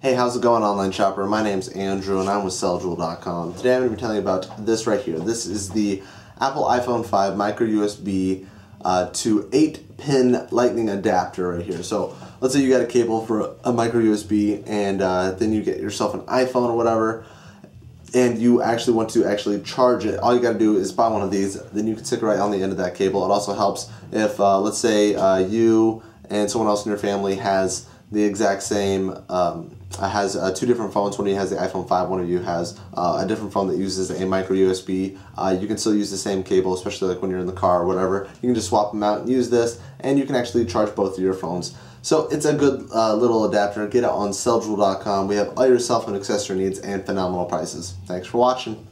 Hey, how's it going, online shopper? My name's Andrew, and I'm with CellJewel.com. Today I'm going to be telling you about this right here. This is the Apple iPhone 5 micro USB uh, to 8-pin lightning adapter right here. So let's say you got a cable for a, a micro USB, and uh, then you get yourself an iPhone or whatever, and you actually want to actually charge it. All you got to do is buy one of these. Then you can stick it right on the end of that cable. It also helps if, uh, let's say, uh, you and someone else in your family has the exact same um, has uh, two different phones. One of you has the iPhone 5, one of you has uh, a different phone that uses a micro USB. Uh, you can still use the same cable, especially like when you're in the car or whatever. You can just swap them out and use this, and you can actually charge both of your phones. So it's a good uh, little adapter. Get it on celljewel.com. We have all your cell phone accessory needs and phenomenal prices. Thanks for watching.